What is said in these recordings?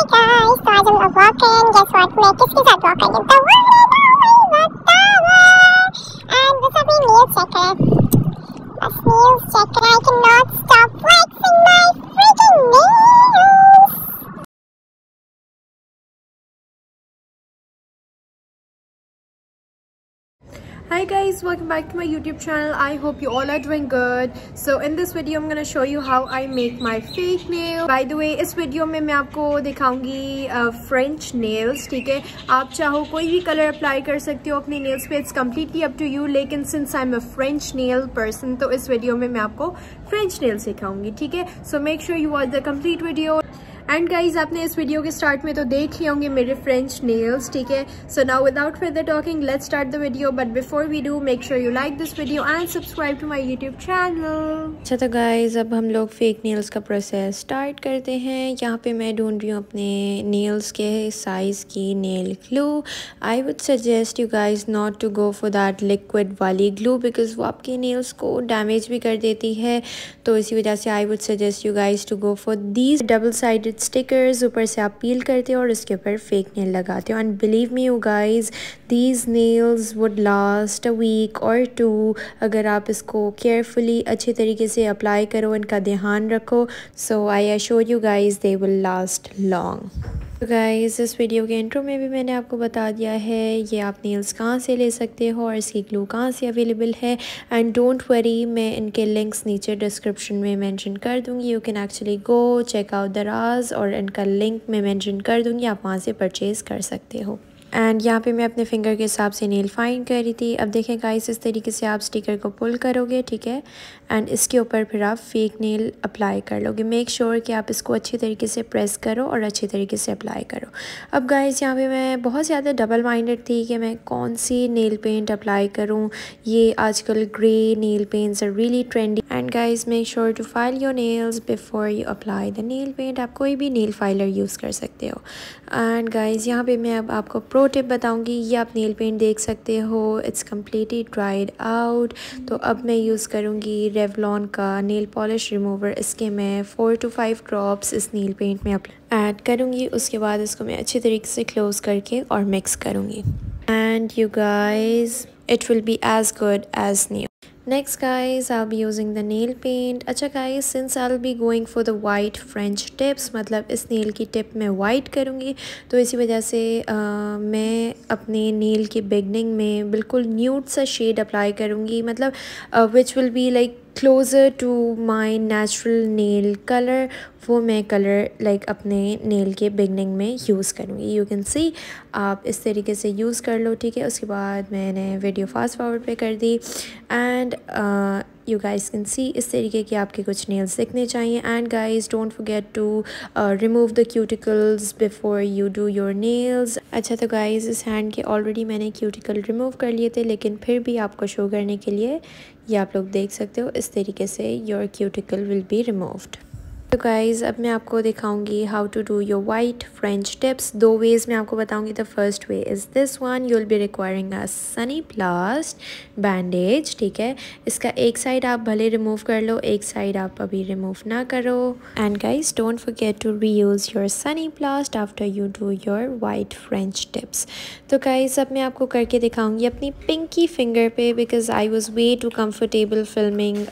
guys, तो आज हम लोग वॉक करेंगे guess what मैं किसके साथ वॉक करेंगे तो one and only and बस अभी nails check करें बस nails check करें I cannot stop Hi guys, welcome back to my YouTube channel. I hope you all are doing good. So in this video, I'm gonna show you how I make my fake nail. By the way, इस video में मैं आपको दिखाऊँगी French nails ठीक है आप चाहो कोई भी कलर अप्लाई कर सकते हो अपने नेल्स पे it's completely up to you लेकिन since I am a French nail person तो इस वीडियो में मैं आपको फ्रेंच नेल सिखाऊँगी ठीक है so make sure you watch the complete video and guys आपने इस वीडियो के स्टार्ट में तो देख लिए होंगे मेरे फ्रेंच नेल्स ठीक है? So now without further talking let's start the video but before we do make sure you like this video and subscribe to my YouTube channel अच्छा तो गाइज़ अब हम लोग फेक नेल्स का प्रोसेस स्टार्ट करते हैं। यहाँ पे मैं ढूंढ रही हूँ अपने नेल्स के साइज़ की nail glue I would suggest you guys not to go for that liquid वाली ग्लू बिकॉज़ वो आपके नेल्स को डैमेज भी कर देती है। तो इसी वजह से I would suggest you guys to go for these double sided stickers ऊपर से आप पील करते हो और उसके ऊपर फेक नेल लगाते हो। And believe me you guys these nails would last a week और टू अगर आप इसको केयरफुली अच्छे तरीके से अप्लाई करो, इनका ध्यान रखो so I assure you guys they will last long तो गाइज़ इस वीडियो के इंट्रो में भी मैंने आपको बता दिया है, ये आप नील्स कहाँ से ले सकते हो और इसकी ग्लू कहाँ से अवेलेबल है। एंड डोंट वरी मैं इनके लिंक्स नीचे डिस्क्रिप्शन में मेंशन कर दूँगी। You can actually go check out the राज और इनका लिंक मैं मेंशन कर दूँगी। आप वहाँ से परचेज़ कर सकते हो। एंड यहाँ पे मैं अपने फिंगर के हिसाब से नेल फाइन कर रही थी। अब देखें गाइस इस तरीके से आप स्टिकर को पुल करोगे, ठीक है? एंड इसके ऊपर फिर आप फेक नेल अप्लाई कर लोगे। मेक श्योर sure कि आप इसको अच्छी तरीके से प्रेस करो और अच्छी तरीके से अप्लाई करो। अब गाइस यहाँ पे मैं बहुत ज़्यादा डबल माइंडेड थी कि मैं कौन सी नेल पेंट अप्लाई करूँ। ये आजकल grey nail paints are really trendy and guys make sure to file your nails before you apply the nail paint आप कोई भी नेल फाइलर यूज़ कर सकते हो। एंड गाइज़ यहाँ पे मैं अब आपको प्रो टिप बताऊँगी। ये आप नेल पेंट देख सकते हो। इट्स कम्प्लीटली ड्राइड आउट तो अब मैं यूज़ करूँगी रेवलॉन का नेल पॉलिश रिमूवर इसके मैं फ़ोर टू फाइव ड्रॉप्स इस नेल पेंट में ऐड करूँगी। उसके बाद इसको मैं अच्छे तरीके से क्लोज़ करके और मिक्स करूँगी। And you guys it will be as good as new next guys i'll be using the nail paint अच्छा guys since i'll be going for the white french tips मतलब इस nail की tip मैं white करूँगी तो इसी वजह से आ, मैं अपने nail के beginning में बिल्कुल nude सा shade apply करूँगी मतलब uh, which will be like closer to my natural nail colour वो मैं कलर लाइक अपने नेल के बिगनिंग में यूज़ करूँगी। यू कैन सी आप इस तरीके से यूज़ कर लो, ठीक है? उसके बाद मैंने वीडियो फास्ट फॉरवर्ड पे कर दी। And you guys can see इस तरीके के आपके कुछ नेल्स दिखने चाहिए। And guys don't forget to remove the cuticles before you do your nails अच्छा तो गाइस इस हैंड के ऑलरेडी मैंने क्यूटिकल रिमूव कर लिए थे, लेकिन फिर भी आपको शो करने के लिए ये आप लोग देख सकते हो इस तरीके से your cuticle will be removed तो गाइज़ अब मैं आपको दिखाऊँगी how to do your white French tips दो वेज़ में आपको बताऊँगी. The first way is this one you will be requiring a sunny plast bandage ठीक है? इसका एक साइड आप भले रिमूव कर लो, एक साइड आप अभी रिमूव ना करो. And guys don't forget to reuse your sunny plast after you do your white French tips तो गाइज़ अब मैं आपको करके दिखाऊँगी अपनी पिंकी फिंगर पे because I was way too comfortable filming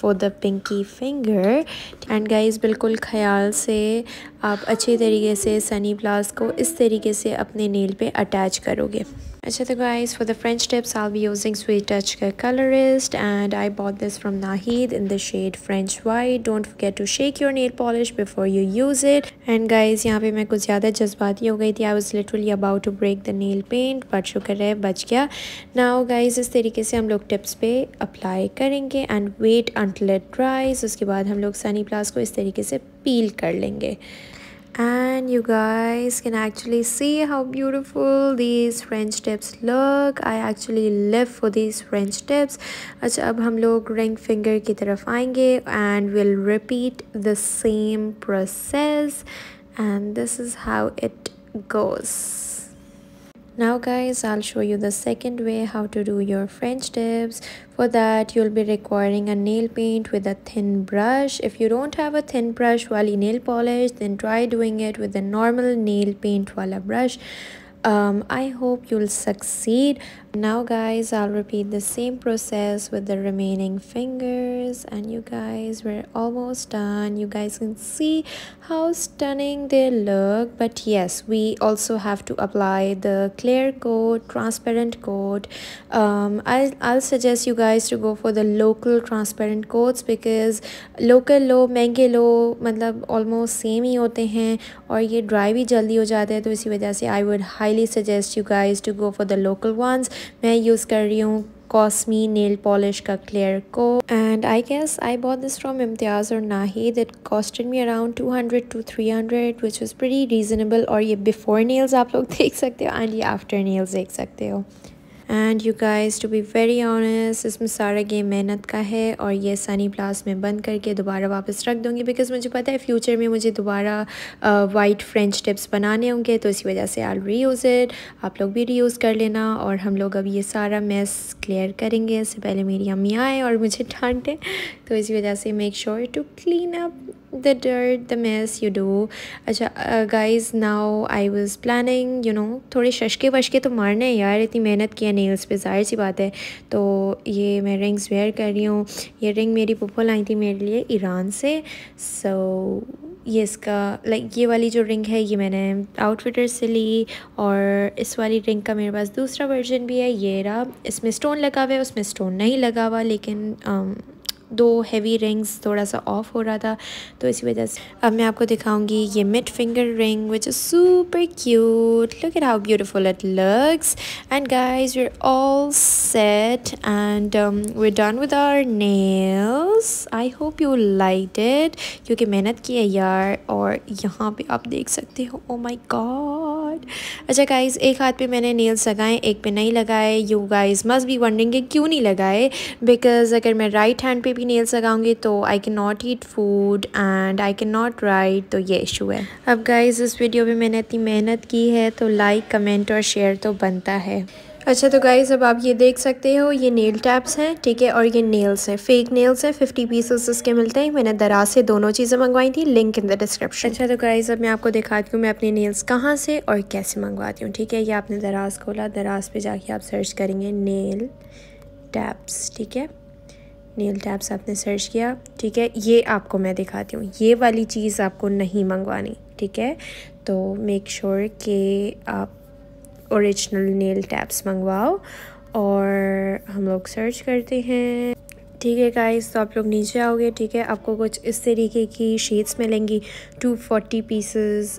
for the pinky finger and guys बिल्कुल ख्याल से आप अच्छे तरीके से सनी प्लास को इस तरीके से अपने नेल पे अटैच करोगे। अच्छा तो guys for the French tips I be using sweet touch का colourist and I bought this from Nahid in the shade French white don't get to shake your nail polish before you use it and guys यहाँ पे मैं कुछ ज़्यादा जज्बाती हो गई थी। I was literally about to break the nail paint but शुक्र है, बच गया। नाउ गाइज़ इस तरीके से हम लोग टिप्स पे अप्लाई करेंगे एंड वेट अंटलेट ड्राइज उसके बाद हम लोग सनी प्लास को इस तरीके से पील कर लेंगे। and you guys can actually see how beautiful these french tips look i actually live for these french tips अच्छा अब हम लोग ring finger की तरफ आएंगे and we'll repeat the same process and this is how it goes Now guys, I'll show you the second way how to do your French tips. For that, you'll be requiring a nail paint with a thin brush. If you don't have a thin brush while you nail polish, then try doing it with a normal nail paint wala brush Um, I hope you'll succeed now guys i'll repeat the same process with the remaining fingers and you guys we're almost done you guys can see how stunning they look but yes we also have to apply the clear coat transparent coat um, I'll, I'll suggest you guys to go for the local transparent coats because local लो महंगे लो मतलब almost same ही होते हैं और ये dry भी जल्दी हो जाते हैं तो इसी वजह से I would highly suggest you guys to go for the local ones. मैं यूज़ कर रही हूँ कॉस्मी नेल पॉलिश का क्लियर को. And I guess I bought this from Imtiaz और नाही that costed me around two hundred to three hundred which is very reasonable और ये बिफोर नेल्स आप लोग देख सकते हो एंड ये आफ्टर नेल्स देख सकते हो. And you guys to be very honest इसमें सारा गेम मेहनत का है और ये सनी प्लास में बंद करके दोबारा वापस रख दूँगी बिकॉज़ मुझे पता है फ्यूचर में मुझे दोबारा वाइट फ्रेंच टिप्स बनाने होंगे तो इसी वजह से आल री यूज़ इट आप लोग भी री यूज़ कर लेना और हम लोग अब ये सारा मेस क्लियर करेंगे। इससे पहले मेरी अम्मी आए और मुझे डांटे तो इसी वजह से make sure to clean up the dirt the mess you do. अच्छा guys now I was planning you know थोड़े शशके वशके तो मारने हैं यार इतनी मेहनत किया नेल्स पे ज़ाहिर सी बात है। तो ये मैं रिंग्स वेयर कर रही हूँ। ये रिंग मेरी पुप्पो लाई थी मेरे लिए ईरान से। सो so, ये इसका लाइक ये वाली जो रिंग है ये मैंने आउटफिटर से ली और इस वाली रिंग का मेरे पास दूसरा वर्जन भी है। ये रहा इसमें स्टोन लगा हुआ है उसमें स्टोन नहीं लगा हुआ लेकिन um, दो हेवी रिंग्स थोड़ा सा ऑफ़ हो रहा था तो इसी वजह से। अब मैं आपको दिखाऊँगी ये mid finger ring which is super cute look at how beautiful it looks and guys we are all set and we done with our nails I hope you like it क्योंकि मेहनत की है यार, और यहाँ पे आप देख सकते हो। ओ माई गॉड अच्छा गाइज़ एक हाथ पे मैंने नेल्स लगाए, एक पे नहीं लगाए। You guys must be wondering क्यों नहीं लगाए? बिकॉज़ अगर मैं राइट हैंड पे भी नेल्स लगाऊँगी तो I can not eat food and I can not write तो ये इशू है। अब गाइज़ इस वीडियो में मैंने इतनी मेहनत की है तो लाइक कमेंट और शेयर तो बनता है। अच्छा तो गाइज़ अब आप ये देख सकते हो, ये नेल टैप्स हैं, ठीक है, और ये नेल्स हैं। फेक नेल्स हैं फिफ्टी पीसेस इसके मिलते हैं। मैंने दराज से दोनों चीज़ें मंगवाई थी लिंक इन द डिस्क्रिप्शन अच्छा तो गाइज़ अब मैं आपको दिखाती हूँ, मैं अपने नेल्स कहाँ से और कैसे मंगवाती हूँ, ठीक है? ये आपने दराज खोला, दराज पे जाके आप सर्च करेंगे नेल टैप्स ठीक है? नेल टैप्स आपने सर्च किया, ठीक है? ये आपको मैं दिखाती हूँ। ये वाली चीज़ आपको नहीं मंगवानी, ठीक है? तो मेक श्योर sure कि आप ओरिजिनल नेल टैप्स मंगवाओ और हम लोग सर्च करते हैं। ठीक है गाइस तो आप लोग नीचे आओगे, ठीक है? आपको कुछ इस तरीके की शीट्स मिलेंगी। टू फोर्टी पीसेस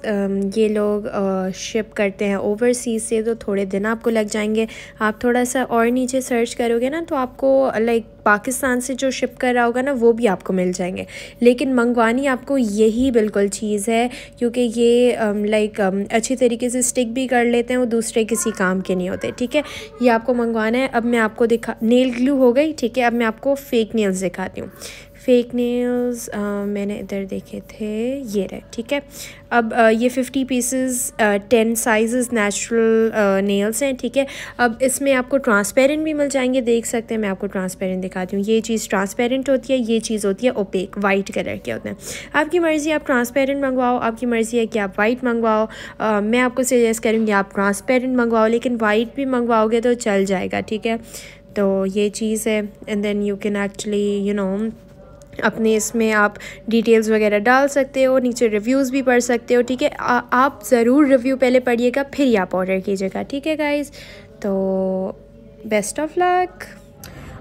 ये लोग शिप करते हैं ओवरसीज़ से तो थोड़े दिन आपको लग जाएँगे। आप थोड़ा सा और नीचे सर्च करोगे ना तो आपको लाइक पाकिस्तान से जो शिप कर रहा होगा ना, वो भी आपको मिल जाएँगे। लेकिन मंगवानी आपको यही बिल्कुल चीज़ है, क्योंकि ये लाइक अच्छी तरीके से स्टिक भी कर लेते हैं वो दूसरे किसी काम के नहीं होते, ठीक है? ये आपको मंगवाना है। अब मैं आपको दिखा नेल ग्लू हो गई, ठीक है? अब मैं आपको फेक नेल्स दिखाती हूँ। फेक नेल्स मैंने इधर देखे थे ये रहे ठीक है? अब uh, ये fifty pieces ten sizes natural nails हैं ठीक है? अब इसमें आपको ट्रांसपेरेंट भी मिल जाएँगे देख सकते हैं मैं आपको ट्रांसपेरेंट दिखाती हूँ। ये चीज़ ट्रांसपेरेंट होती है ये चीज़ होती है ओपेक वाइट कलर के होते हैं। आपकी मर्ज़ी आप ट्रांसपेरेंट मंगवाओ आपकी मर्ज़ी है कि आप वाइट मंगवाओ। Uh, मैं आपको सजेस्ट करूँगी आप ट्रांसपेरेंट मंगवाओ लेकिन वाइट भी मंगवाओगे तो चल जाएगा ठीक है? तो ये चीज़ है and then you can actually you know अपने इसमें आप डिटेल्स वगैरह डाल सकते हो नीचे रिव्यूज़ भी पढ़ सकते हो ठीक है आप ज़रूर रिव्यू पहले पढ़िएगा फिर ही आप ऑर्डर कीजिएगा ठीक है गाइज़ तो best of luck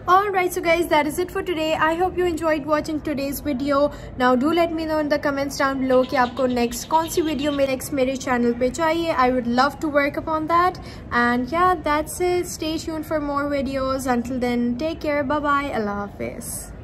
Alright so guys that is it for today. I hope you enjoyed watching today's video. Now do let me know in the comments down below कि आपको next कौन सी video में next मेरे channel पे चाहिए. I would love to work upon that. And yeah that's it. Stay tuned for more videos. Until then take care. Bye bye. Allah Hafiz.